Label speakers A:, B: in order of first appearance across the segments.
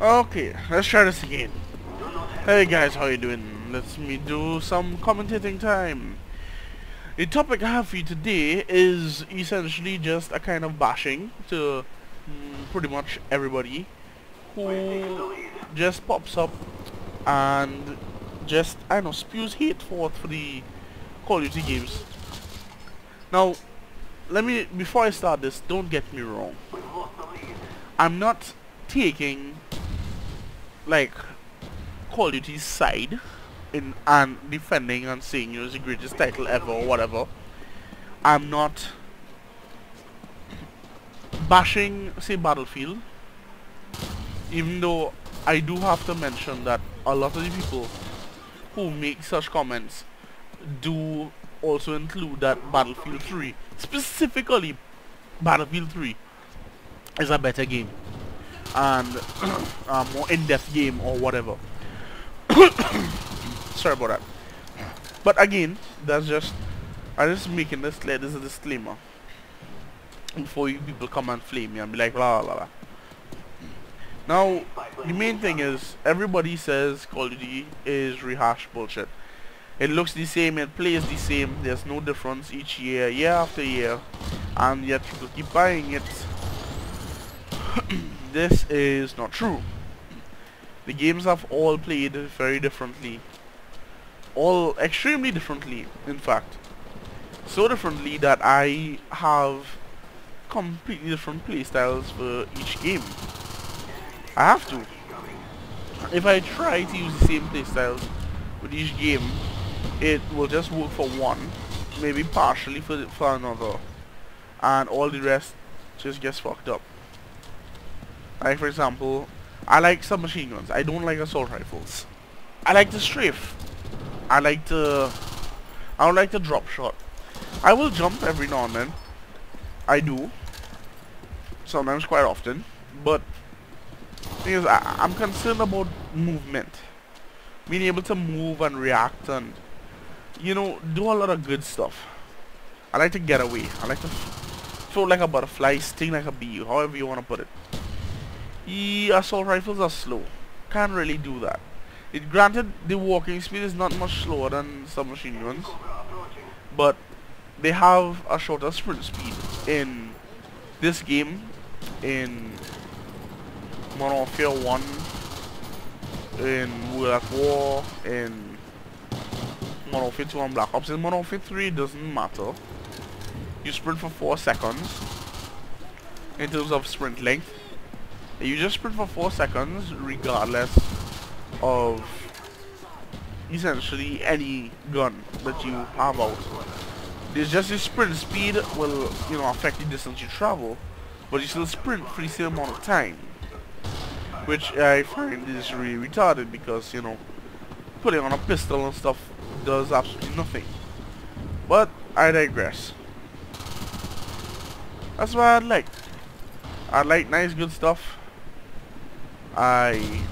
A: Okay, let's try this again. Hey guys, how you doing? Let's me do some commentating time. The topic I have for you today is essentially just a kind of bashing to mm, pretty much everybody who just pops up and just, I know, spews hate forth for the Call of Duty games. Now, let me, before I start this, don't get me wrong. I'm not taking, like, Call Duty's side in and defending and saying it was the greatest title ever or whatever. I'm not bashing, say, Battlefield. Even though I do have to mention that a lot of the people who make such comments do also include that Battlefield 3, specifically Battlefield 3, is a better game and a uh, more in-depth game or whatever. Sorry about that. But again, that's just I'm just making this clear. This is a disclaimer before you people come and flame me and be like blah blah blah. Now, the main thing is everybody says Call of Duty is rehashed bullshit. It looks the same, it plays the same, there's no difference each year, year after year, and yet people keep buying it. this is not true. The games have all played very differently. All extremely differently, in fact. So differently that I have completely different playstyles for each game. I have to. If I try to use the same playstyles with each game, it will just work for one, maybe partially for, for another, and all the rest just gets fucked up. Like for example, I like submachine guns. I don't like assault rifles. I like the strafe. I like the... I don't like the drop shot. I will jump every now and then. I do. Sometimes quite often. But thing is, I, I'm concerned about movement. Being able to move and react and, you know, do a lot of good stuff. I like to get away. I like to float like a butterfly, sting like a bee, however you want to put it. Assault rifles are slow. Can't really do that. It granted the walking speed is not much slower than submachine guns, but they have a shorter sprint speed in this game in Modern Warfare 1 in World at War in Modern Warfare 2 and Black Ops in Modern Warfare 3 it doesn't matter you sprint for 4 seconds in terms of sprint length you just sprint for 4 seconds regardless of essentially any gun that you have out. There's just your sprint speed will, you know, affect the distance you travel, but you still sprint for the same amount of time. Which I find is really retarded because, you know, putting on a pistol and stuff does absolutely nothing. But I digress. That's what I like. I like nice good stuff. I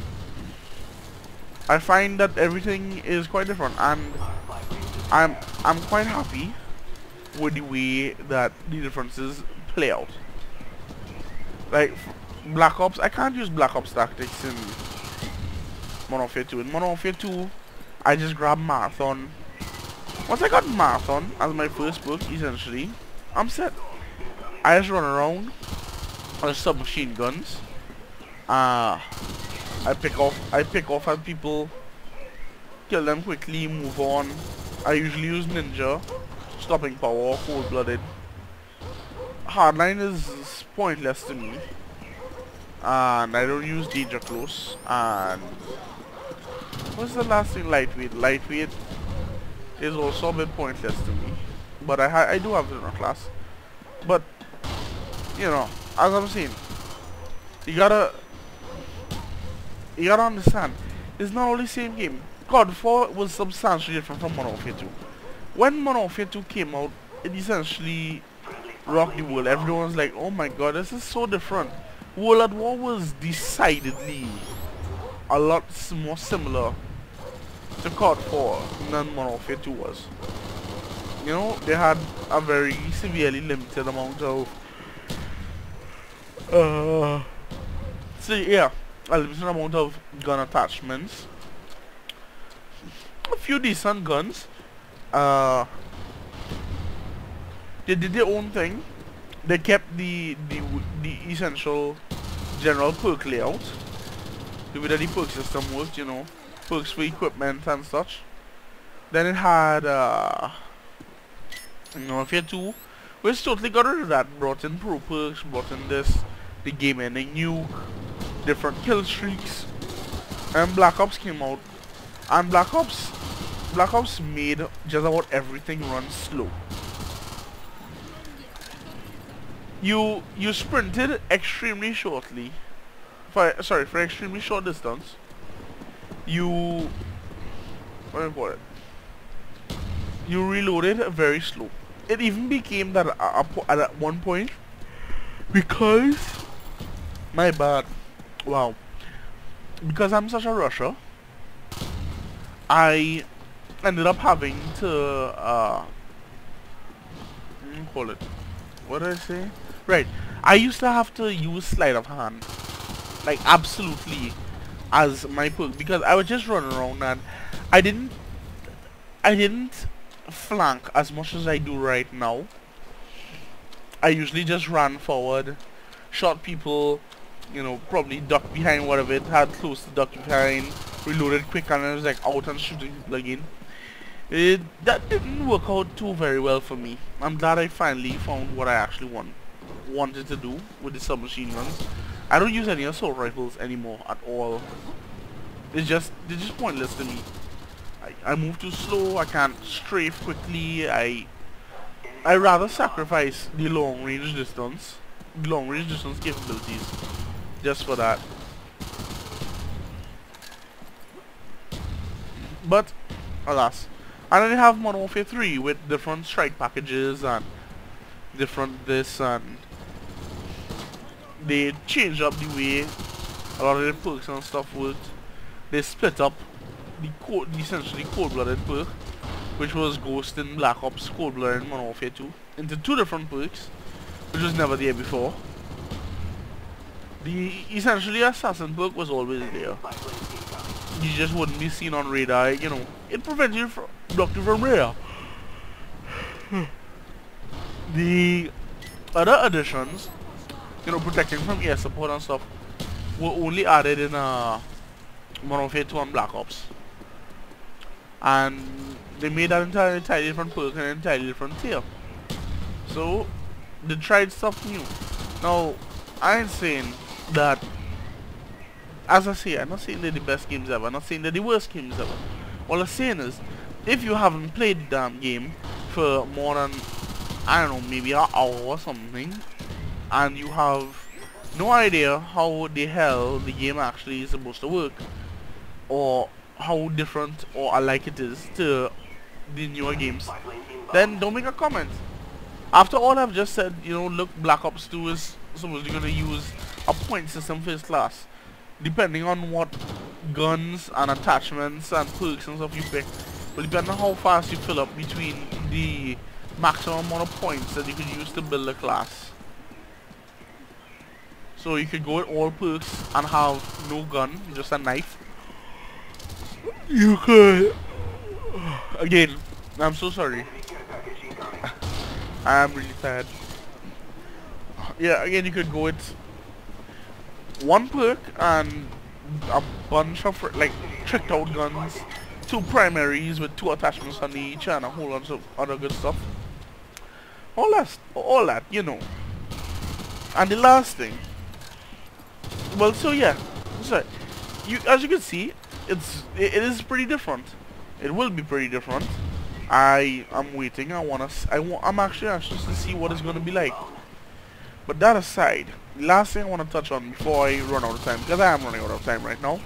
A: I find that everything is quite different and I'm I'm quite happy with the way that the differences play out. Like Black Ops, I can't use Black Ops tactics in Modern Warfare 2. In Modern Warfare 2, I just grabbed Marathon. Once I got Marathon as my first book, essentially, I'm set. I just run around with submachine guns uh, I pick off I pick off at people, kill them quickly, move on. I usually use ninja, stopping power, cold blooded. Hardline is pointless to me. And I don't use danger close. And what's the last thing? Lightweight. Lightweight is also a bit pointless to me. But I I do have it in a class. But you know, as I'm saying, you gotta you gotta understand, it's not only the same game. COD 4 was substantially different from Warfare 2. When Warfare 2 came out, it essentially rocked the world. Everyone's like, oh my god, this is so different. World at War was decidedly a lot more similar to COD 4 than Warfare 2 was. You know, they had a very severely limited amount of... Uh, so yeah, a limited amount of gun attachments. A few decent guns. Uh, they did their own thing. They kept the the the essential general perk layout. The way that the perk system worked, you know, perks for equipment and such. Then it had uh, you know, if you had two, which totally got rid of that. Brought in pro perks, brought in this, the game ending new, different kill streaks, and Black Ops came out, and Black Ops, Black Ops made just about everything run slow. You you sprinted extremely shortly. For sorry, for extremely short distance. You what do it? You reloaded very slow. It even became that at, at one point because my bad. Wow. Because I'm such a rusher, I ended up having to uh call it. What did I say? Right. I used to have to use sleight of hand. Like, absolutely. As my perk. Because I would just run around and I didn't... I didn't flank as much as I do right now. I usually just ran forward, shot people, you know, probably duck behind whatever it had close to duck behind, reloaded quick and I was like out and shooting people again. It, that didn't work out too very well for me. I'm glad I finally found what I actually want wanted to do with the submachine guns. I don't use any assault rifles anymore at all. It's just they're just pointless to me. I, I move too slow, I can't strafe quickly, I I rather sacrifice the long range distance, long range distance capabilities, just for that. But, alas. And then they have Modern Warfare 3 with different strike packages and different this and they changed up the way a lot of the perks and stuff worked. They split up the cold, essentially cold-blooded perk, which was Ghost in Black Ops, Cold Blooded in Modern Warfare 2, into two different perks, which was never there before. The essentially assassin perk was always there. You just wouldn't be seen on radar, you know. It prevented you from blocked you from radar. the other additions you know, protecting from air support and stuff were only added in uh, Modern Warfare 2 and Black Ops. And they made that entirely, entirely different perk and an entirely different tier. So, they tried stuff new. Now, I ain't saying that, as I say, I'm not saying they're the best games ever, I'm not saying they're the worst games ever. All I'm saying is, if you haven't played the damn game for more than, I don't know, maybe an hour or something, and you have no idea how the hell the game actually is supposed to work or how different or alike it is to the newer games then don't make a comment after all I've just said you know look Black Ops 2 is supposedly going to use a point system first class depending on what guns and attachments and perks and stuff you pick will depend on how fast you fill up between the maximum amount of points that you can use to build a class so you could go with all perks and have no gun, just a knife. You could. Again, I'm so sorry. I'm really tired. Yeah, again, you could go with one perk and a bunch of like tricked out guns, two primaries with two attachments on each, and a whole bunch of other good stuff. All that, all that, you know. And the last thing well, so yeah, so you as you can see, it's it, it is pretty different. It will be pretty different. I am waiting. I wanna. I want. I'm actually anxious to see what it's gonna be like. But that aside, the last thing I want to touch on before I run out of time, because I am running out of time right now,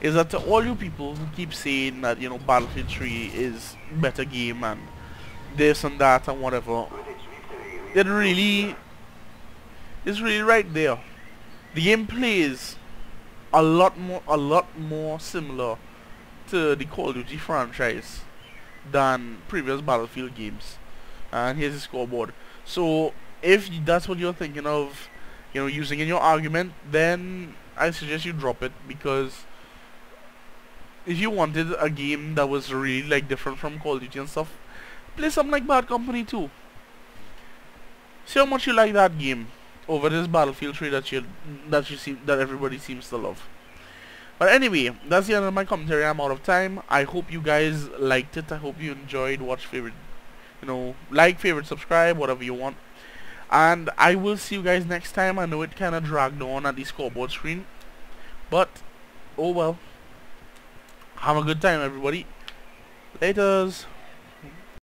A: is that to all you people who keep saying that you know Battlefield 3 is better game and this and that and whatever, it really is really right there the game plays a lot more a lot more similar to the Call of Duty franchise than previous Battlefield games. And here's the scoreboard. So if that's what you're thinking of, you know, using in your argument, then I suggest you drop it because if you wanted a game that was really like different from Call of Duty and stuff, play something like Bad Company 2. See how much you like that game over this Battlefield 3 that you that you see that everybody seems to love. But anyway, that's the end of my commentary. I'm out of time. I hope you guys liked it. I hope you enjoyed. Watch favorite, you know, like, favorite, subscribe, whatever you want. And I will see you guys next time. I know it kind of dragged on at the scoreboard screen, but oh well. Have a good time, everybody. Laters.